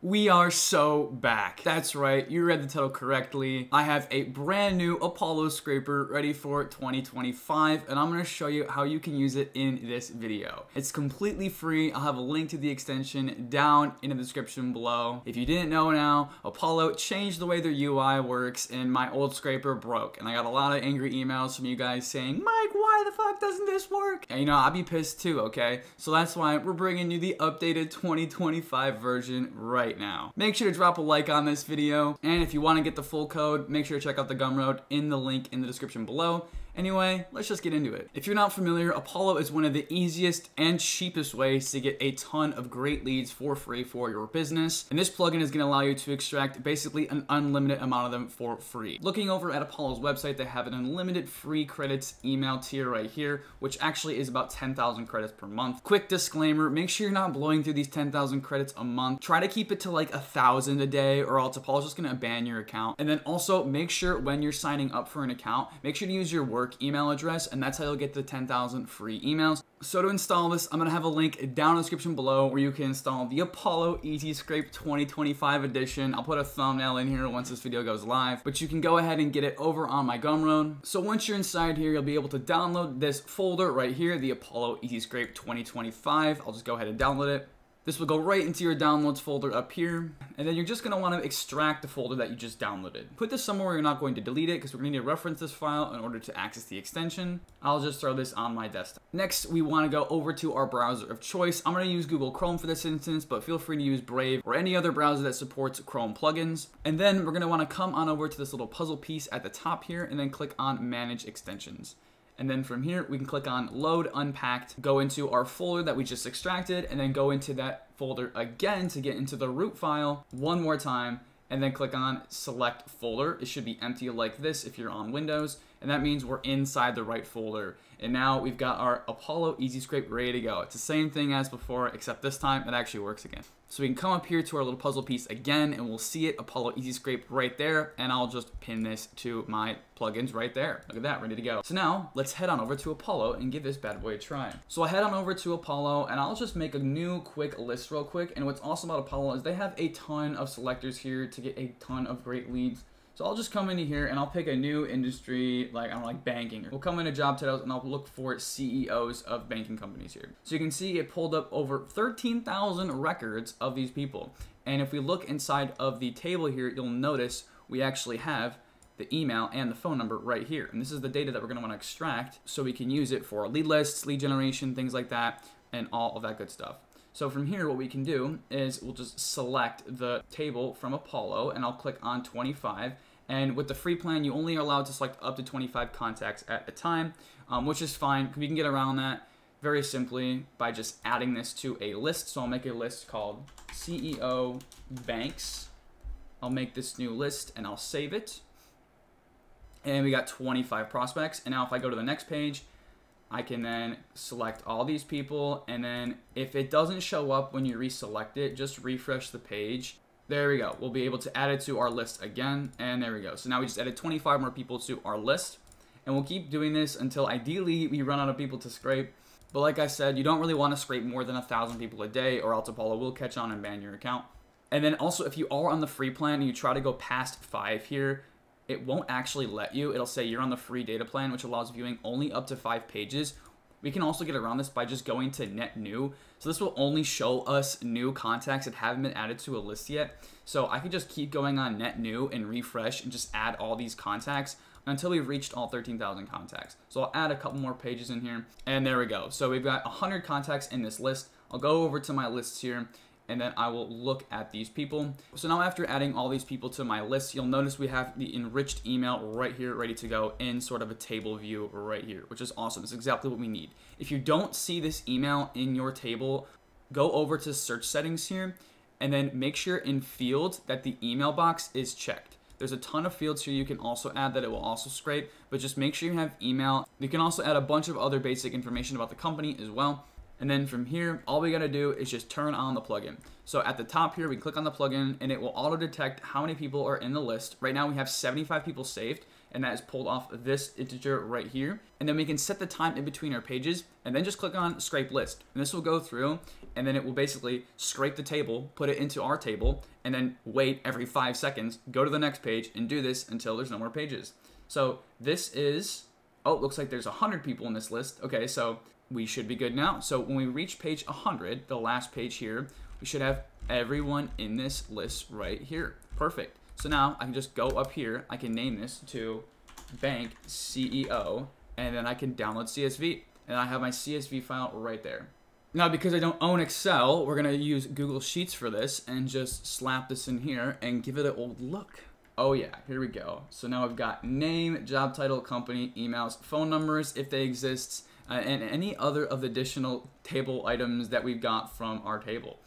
We are so back. That's right, you read the title correctly. I have a brand new Apollo scraper ready for 2025 and I'm gonna show you how you can use it in this video. It's completely free. I'll have a link to the extension down in the description below. If you didn't know now, Apollo changed the way their UI works and my old scraper broke. And I got a lot of angry emails from you guys saying, Mike, why the fuck doesn't this work? And you know, I'd be pissed too, okay? So that's why we're bringing you the updated 2025 version right right now. Make sure to drop a like on this video, and if you want to get the full code, make sure to check out the Gumroad in the link in the description below. Anyway, let's just get into it. If you're not familiar, Apollo is one of the easiest and cheapest ways to get a ton of great leads for free for your business. And this plugin is gonna allow you to extract basically an unlimited amount of them for free. Looking over at Apollo's website, they have an unlimited free credits email tier right here, which actually is about 10,000 credits per month. Quick disclaimer, make sure you're not blowing through these 10,000 credits a month. Try to keep it to like a thousand a day or else Apollo's just gonna ban your account. And then also make sure when you're signing up for an account, make sure to use your work work email address, and that's how you'll get the 10,000 free emails. So to install this, I'm gonna have a link down in the description below where you can install the Apollo Easy Scrape 2025 edition. I'll put a thumbnail in here once this video goes live, but you can go ahead and get it over on my Gumroad. So once you're inside here, you'll be able to download this folder right here, the Apollo Easy Scrape 2025. I'll just go ahead and download it. This will go right into your downloads folder up here, and then you're just going to want to extract the folder that you just downloaded. Put this somewhere where you're not going to delete it, because we're to need to reference this file in order to access the extension. I'll just throw this on my desktop. Next, we want to go over to our browser of choice. I'm to use Google Chrome for this instance, but feel free to use Brave or any other browser that supports Chrome plugins. And then we're going to want to come on over to this little puzzle piece at the top here, and then click on Manage Extensions. And then from here, we can click on load unpacked, go into our folder that we just extracted, and then go into that folder again to get into the root file one more time, and then click on select folder. It should be empty like this if you're on Windows, and that means we're inside the right folder. And now we've got our Apollo Easy Scrape ready to go. It's the same thing as before, except this time it actually works again. So we can come up here to our little puzzle piece again, and we'll see it, Apollo Easy Scrape right there, and I'll just pin this to my plugins right there. Look at that, ready to go. So now, let's head on over to Apollo and give this bad boy a try. So I head on over to Apollo, and I'll just make a new quick list real quick, and what's awesome about Apollo is they have a ton of selectors here to get a ton of great leads. So I'll just come into here and I'll pick a new industry, like I'm like banking. We'll come into job titles and I'll look for CEOs of banking companies here. So you can see it pulled up over 13,000 records of these people. And if we look inside of the table here, you'll notice we actually have the email and the phone number right here. And this is the data that we're gonna wanna extract so we can use it for lead lists, lead generation, things like that, and all of that good stuff. So from here, what we can do is we'll just select the table from Apollo and I'll click on 25 and with the free plan, you only are allowed to select up to 25 contacts at a time, um, which is fine. We can get around that very simply by just adding this to a list. So I'll make a list called CEO Banks. I'll make this new list and I'll save it. And we got 25 prospects. And now if I go to the next page, I can then select all these people. And then if it doesn't show up when you reselect it, just refresh the page there we go. We'll be able to add it to our list again, and there we go. So now we just added 25 more people to our list, and we'll keep doing this until ideally we run out of people to scrape. But like I said, you don't really want to scrape more than a thousand people a day, or else Apollo will catch on and ban your account. And then also, if you are on the free plan and you try to go past five here, it won't actually let you. It'll say you're on the free data plan, which allows viewing only up to five pages, we can also get around this by just going to net new. So this will only show us new contacts that haven't been added to a list yet. So I can just keep going on net new and refresh and just add all these contacts until we've reached all 13,000 contacts. So I'll add a couple more pages in here and there we go. So we've got 100 contacts in this list. I'll go over to my lists here and then I will look at these people. So now after adding all these people to my list, you'll notice we have the enriched email right here ready to go in sort of a table view right here, which is awesome. It's exactly what we need. If you don't see this email in your table, go over to search settings here and then make sure in field that the email box is checked. There's a ton of fields here you can also add that it will also scrape, but just make sure you have email. You can also add a bunch of other basic information about the company as well. And then from here, all we gotta do is just turn on the plugin. So at the top here, we click on the plugin and it will auto detect how many people are in the list. Right now we have 75 people saved. and that is pulled off this integer right here. And then we can set the time in between our pages and then just click on scrape list. And this will go through and then it will basically scrape the table, put it into our table, and then wait every five seconds, go to the next page and do this until there's no more pages. So this is, oh, looks like there's 100 people in this list. Okay, so we should be good now. So when we reach page 100, the last page here, we should have everyone in this list right here. Perfect. So now I can just go up here. I can name this to bank CEO, and then I can download CSV. And I have my CSV file right there. Now, because I don't own Excel, we're gonna use Google Sheets for this and just slap this in here and give it an old look. Oh yeah, here we go. So now I've got name, job title, company, emails, phone numbers if they exist, uh, and any other of the additional table items that we've got from our table.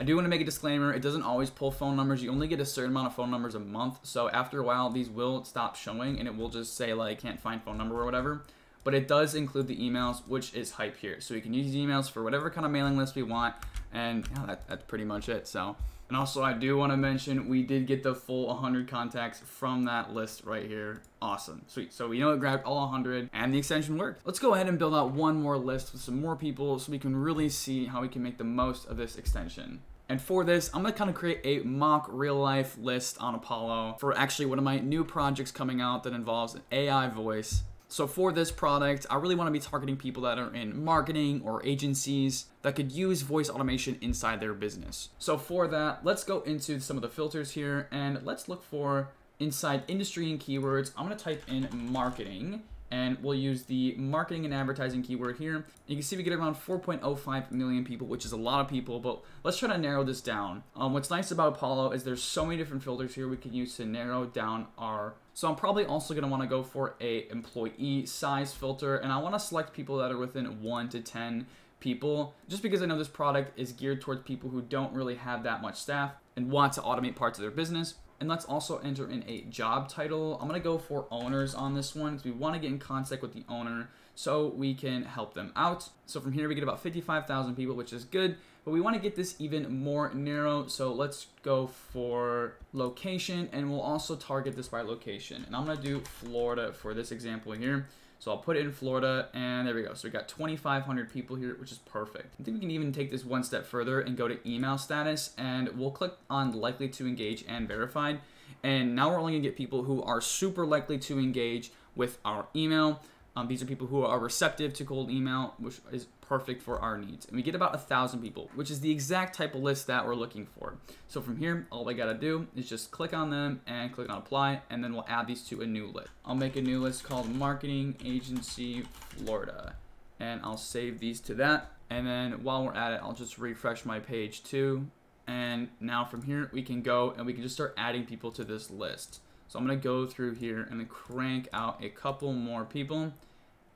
I do want to make a disclaimer, it doesn't always pull phone numbers. You only get a certain amount of phone numbers a month. So after a while, these will stop showing and it will just say like can't find phone number or whatever. But it does include the emails, which is hype here. So we can use these emails for whatever kind of mailing list we want. And yeah, that, that's pretty much it. So, and also I do want to mention we did get the full 100 contacts from that list right here. Awesome, sweet. So we know it grabbed all 100 and the extension worked. Let's go ahead and build out one more list with some more people so we can really see how we can make the most of this extension. And for this, I'm gonna kind of create a mock real life list on Apollo for actually one of my new projects coming out that involves an AI voice. So for this product, I really wanna be targeting people that are in marketing or agencies that could use voice automation inside their business. So for that, let's go into some of the filters here and let's look for inside industry and keywords. I'm gonna type in marketing and we'll use the marketing and advertising keyword here. You can see we get around 4.05 million people, which is a lot of people, but let's try to narrow this down. Um, what's nice about Apollo is there's so many different filters here we can use to narrow down our so I'm probably also going to want to go for a employee size filter and I want to select people that are within 1 to 10 people just because I know this product is geared towards people who don't really have that much staff and want to automate parts of their business. And let's also enter in a job title. I'm gonna go for owners on this one because we wanna get in contact with the owner so we can help them out. So from here we get about 55,000 people, which is good, but we wanna get this even more narrow. So let's go for location and we'll also target this by location. And I'm gonna do Florida for this example here. So I'll put it in Florida, and there we go. So we got 2,500 people here, which is perfect. I think we can even take this one step further and go to email status, and we'll click on likely to engage and verified. And now we're only gonna get people who are super likely to engage with our email. Um, these are people who are receptive to cold email, which is perfect for our needs. And we get about a thousand people, which is the exact type of list that we're looking for. So from here, all I gotta do is just click on them and click on apply, and then we'll add these to a new list. I'll make a new list called Marketing Agency Florida, and I'll save these to that. And then while we're at it, I'll just refresh my page too. And now from here, we can go and we can just start adding people to this list. So I'm gonna go through here and crank out a couple more people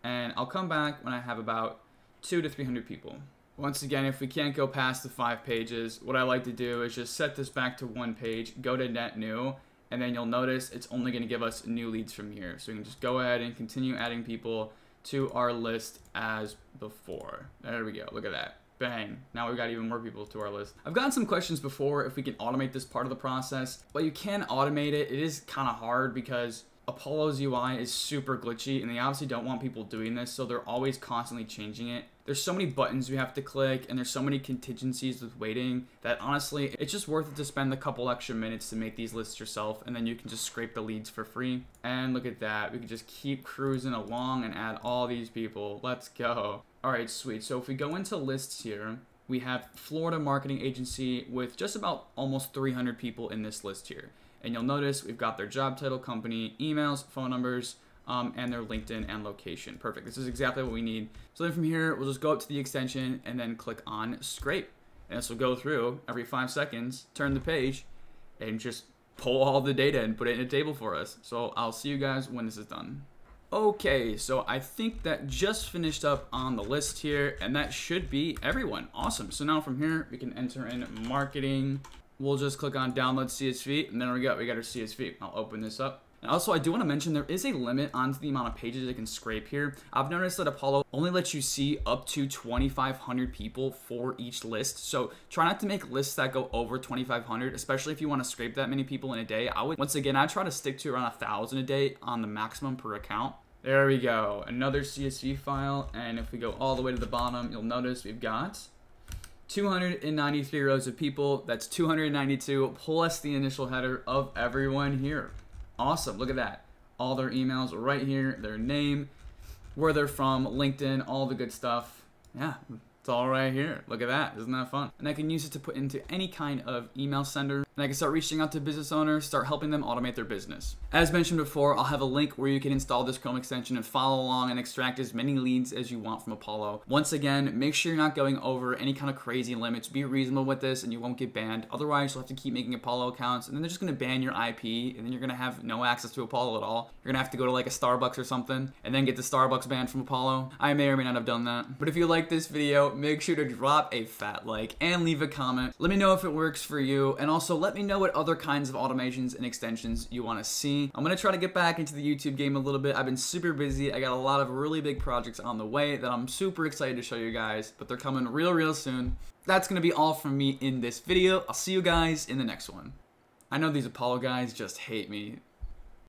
and I'll come back when I have about two to 300 people. Once again, if we can't go past the five pages, what I like to do is just set this back to one page, go to net new, and then you'll notice it's only gonna give us new leads from here. So we can just go ahead and continue adding people to our list as before. There we go, look at that. Bang. Now we've got even more people to our list. I've gotten some questions before if we can automate this part of the process. But you can automate it. It is kind of hard because Apollo's UI is super glitchy and they obviously don't want people doing this, so they're always constantly changing it. There's so many buttons we have to click and there's so many contingencies with waiting that honestly, it's just worth it to spend a couple extra minutes to make these lists yourself and then you can just scrape the leads for free. And look at that, we can just keep cruising along and add all these people. Let's go. All right, sweet. So if we go into lists here, we have Florida Marketing Agency with just about almost 300 people in this list here. And you'll notice we've got their job title, company, emails, phone numbers, um, and their LinkedIn and location. Perfect. This is exactly what we need. So then from here, we'll just go up to the extension and then click on scrape. And this will go through every five seconds, turn the page, and just pull all the data and put it in a table for us. So I'll see you guys when this is done. Okay, so I think that just finished up on the list here, and that should be everyone. Awesome. So now from here, we can enter in marketing. We'll just click on download CSV, and then we got we got our CSV. I'll open this up. And also, I do want to mention there is a limit onto the amount of pages it can scrape here. I've noticed that Apollo only lets you see up to 2,500 people for each list. So try not to make lists that go over 2,500, especially if you want to scrape that many people in a day. I would, once again, I try to stick to around a thousand a day on the maximum per account. There we go, another CSV file, and if we go all the way to the bottom, you'll notice we've got 293 rows of people. That's 292 plus the initial header of everyone here. Awesome, look at that. All their emails right here, their name, where they're from, LinkedIn, all the good stuff. Yeah, it's all right here. Look at that. Isn't that fun? And I can use it to put into any kind of email sender. And I can start reaching out to business owners, start helping them automate their business. As mentioned before, I'll have a link where you can install this Chrome extension and follow along and extract as many leads as you want from Apollo. Once again, make sure you're not going over any kind of crazy limits. Be reasonable with this and you won't get banned. Otherwise, you'll have to keep making Apollo accounts and then they're just gonna ban your IP and then you're gonna have no access to Apollo at all. You're gonna have to go to like a Starbucks or something and then get the Starbucks banned from Apollo. I may or may not have done that. But if you like this video, make sure to drop a fat like and leave a comment. Let me know if it works for you and also let me know what other kinds of automations and extensions you want to see. I'm going to try to get back into the YouTube game a little bit. I've been super busy. I got a lot of really big projects on the way that I'm super excited to show you guys, but they're coming real, real soon. That's going to be all from me in this video. I'll see you guys in the next one. I know these Apollo guys just hate me.